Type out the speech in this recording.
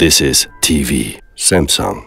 This is TV Samsung.